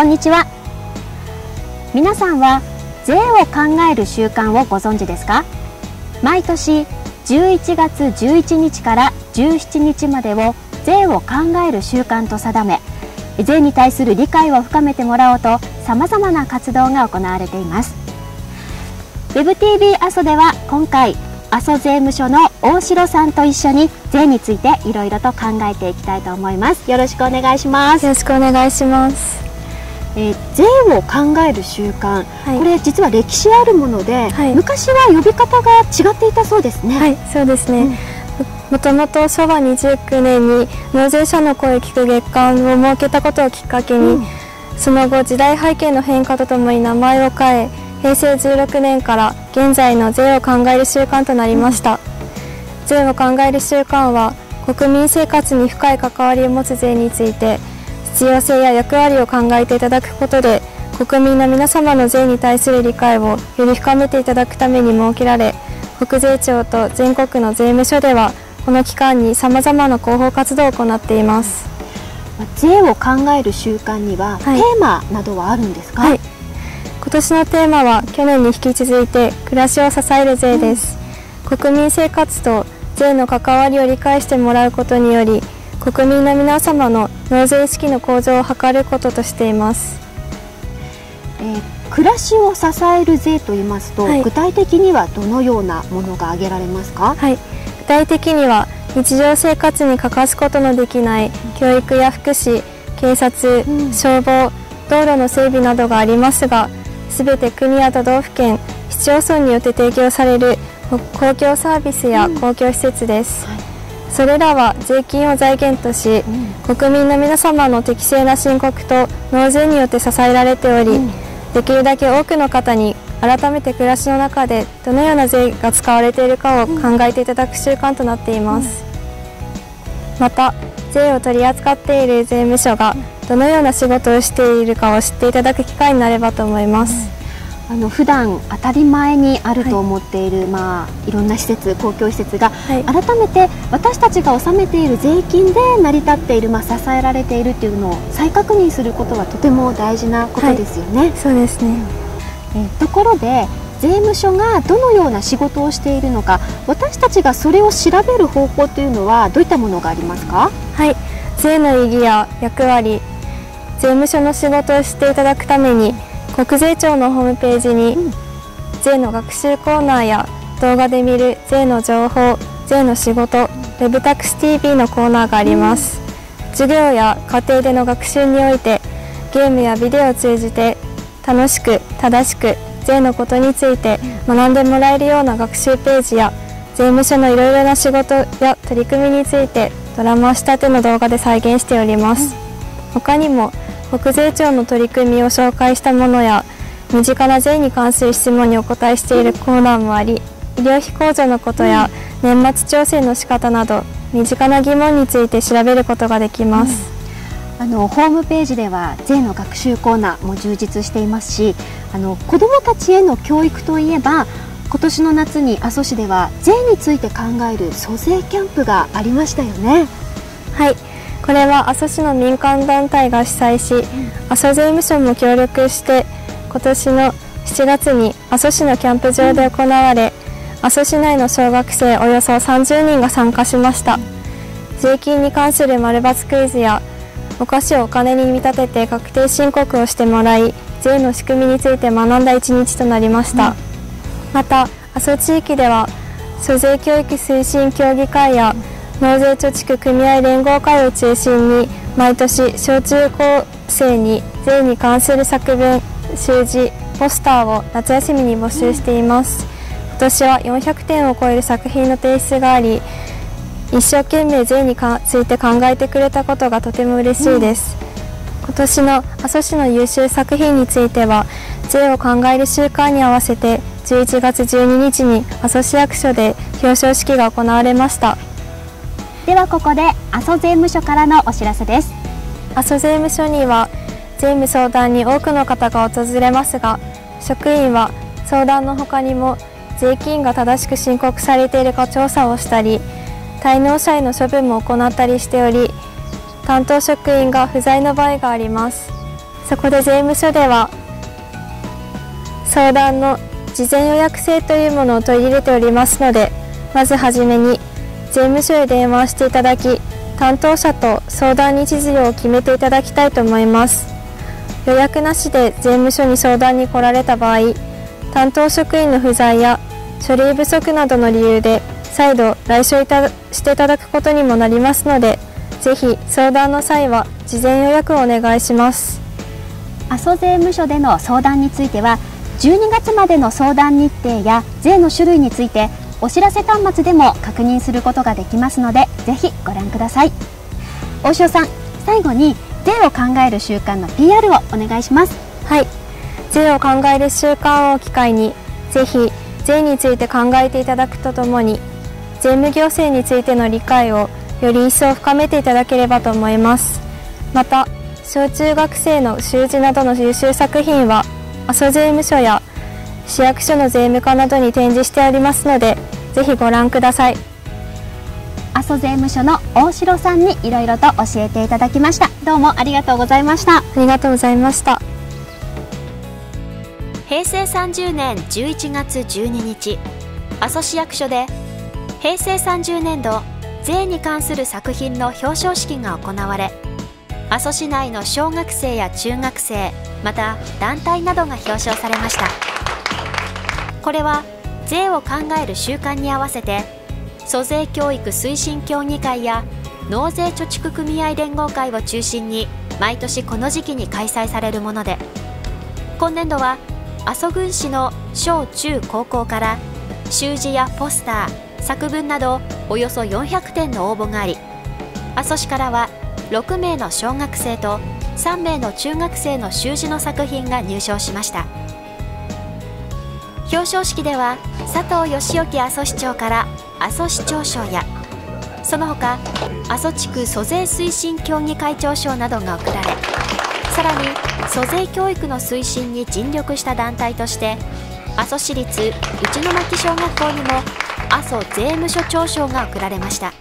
こんにちは。皆さんは税を考える習慣をご存知ですか？毎年11月11日から17日までを税を考える習慣と定め税に対する理解を深めてもらおうとさまざまな活動が行われています。WebTV 阿蘇では今回阿蘇税務署の大城さんと一緒に税についていろいろと考えていきたいと思います。よろしくお願いします。よろしくお願いします。えー、税を考える習慣、はい、これ実は歴史あるもので、はい、昔は呼び方が違っていたそうですね。はいそうですね、もともと昭和29年に納税者の声を聞く月間を設けたことをきっかけに、うん、その後時代背景の変化とともに名前を変え平成16年から現在の税を考える習慣となりました、うん、税を考える習慣は国民生活に深い関わりを持つ税について必要性や役割を考えていただくことで国民の皆様の税に対する理解をより深めていただくために設けられ国税庁と全国の税務署ではこの期間にさまざまな広報活動を行っています。税を考える習慣には、はい、テーマなどはあるんですか、はい、今年のテーマは去年に引き続いて暮らしを支える税です、うん、国民生活と税の関わりを理解してもらうことにより国民の皆様の納税意識の向上を図ることとしています、えー、暮らしを支える税と言いますと、はい、具体的にはどのようなものが挙げられますか、はい、具体的には日常生活に欠かすことのできない教育や福祉警察、うん、消防道路の整備などがありますがすべて国や都道府県市町村によって提供される公共サービスや公共施設です、うんはいそれらは税金を財源とし、うん、国民の皆様の適正な申告と納税によって支えられており、うん、できるだけ多くの方に改めて暮らしの中でどのような税が使われているかを考えていただく習慣となっています、うん、また税を取り扱っている税務署がどのような仕事をしているかを知っていただく機会になればと思います、あの普段当たり前にあると思っている、はい。まあ、いろんな施設公共施設が、はい、改めて私たちが納めている税金で成り立っている、まあ、支えられているっていうのを再確認することはとても大事なことですよね。はい、そうですね、えところで税務署がどのような仕事をしているのか私たちがそれを調べる方法というのはどういったものがありますか？はい。税の意義や役割税務署の仕事をしていただくために国税庁のホームページに、税の学習コーナーや動画で見る税の情報税の仕事 Web タクス TV のコーナーがあります、授業や家庭での学習においてゲームやビデオを通じて楽しく正しく税のことについて学んでもらえるような学習ページや税務署のいろいろな仕事や取り組みについてドラマ仕立ての動画で再現しております、他にも国税庁の取り組みを紹介したものや身近な税に関する質問にお答えしているコーナーもあり医療費控除のことや年末調整の仕方など身近な疑問について調べることができます、うん、あのホームページでは税の学習コーナーも充実していますしあの子どもたちへの教育といえば今年の夏に阿蘇市では税について考える租税キャンプがありましたよね。はいこれは阿蘇市の民間団体が主催し阿蘇税務署も協力して今年の7月に阿蘇市のキャンプ場で行われ阿蘇市内の小学生およそ30人が参加しました。税金に関する丸抜クイズやお菓子をお金に見立てて確定申告をしてもらい税の仕組みについて学んだ一日となりました、また阿蘇地域では租税教育推進協議会や納税貯蓄組合連合会を中心に毎年小中高生に税に関する作文習字ポスターを夏休みに募集しています。今年は400点を超える作品の提出があり一生懸命税について考えてくれたことがとても嬉しいです、うん、今年の阿蘇市の優秀作品については税を考える週間に合わせて11月12日に阿蘇市役所で表彰式が行われました。ではここで阿蘇税務署からのお知らせです。阿蘇税務署には税務相談に多くの方が訪れますが職員は相談の他にも税金が正しく申告されているか調査をしたり滞納者への処分も行ったりしており担当職員が不在の場合があります。そこで税務署では相談の事前予約制というものを取り入れておりますのでまずはじめに税務署へ電話していただき担当者と相談日時を決めていただきたいと思います。予約なしで税務署に相談に来られた場合担当職員の不在や書類不足などの理由で再度来所いたしていただくことにもなりますのでぜひ相談の際は事前予約をお願いします。阿蘇税務署での相談については12月までの相談日程や税の種類についてお知らせ端末でも確認することができますのでぜひご覧ください。大塩さん最後に税を考える習慣の PR をお願いします。はい。税を考える習慣を機会にぜひ税について考えていただくとともに税務行政についての理解をより一層深めていただければと思います。また小中学生の習字などの優秀作品は阿蘇税務署や市役所の税務課などに展示しておりますのでぜひご覧ください。阿蘇税務署の大城さんにいろいろと教えていただきました。どうもありがとうございました。ありがとうございました。平成30年11月12日阿蘇市役所で平成30年度税に関する作品の表彰式が行われ阿蘇市内の小学生や中学生また団体などが表彰されましたこれは税を考える習慣に合わせて租税教育推進協議会や納税貯蓄組合連合会を中心に毎年この時期に開催されるもので今年度は阿蘇郡市の小中高校から習字やポスター作文などおよそ400点の応募があり阿蘇市からは6名の小学生と3名の中学生の習字の作品が入賞しました。表彰式では佐藤義興阿蘇市長から阿蘇市長賞やその他阿蘇地区租税推進協議会長賞などが贈られさらに租税教育の推進に尽力した団体として阿蘇市立内巻小学校にも阿蘇税務署長賞が贈られました。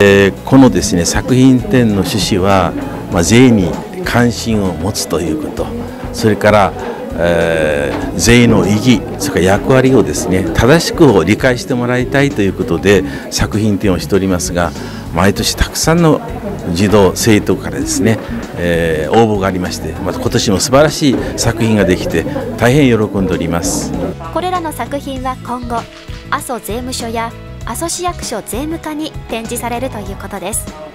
えー、このですね作品展の趣旨は、まあ、税に関心を持つということそれから、えー、税の意義それから役割をですね正しく理解してもらいたいということで作品展をしておりますが毎年たくさんの児童生徒からですね、えー、応募がありましてまた今年も素晴らしい作品ができて大変喜んでおります。これらの作品は今後阿蘇税務署や阿蘇市役所税務課に展示されるということです。